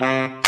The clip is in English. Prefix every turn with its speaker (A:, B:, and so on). A: Uh.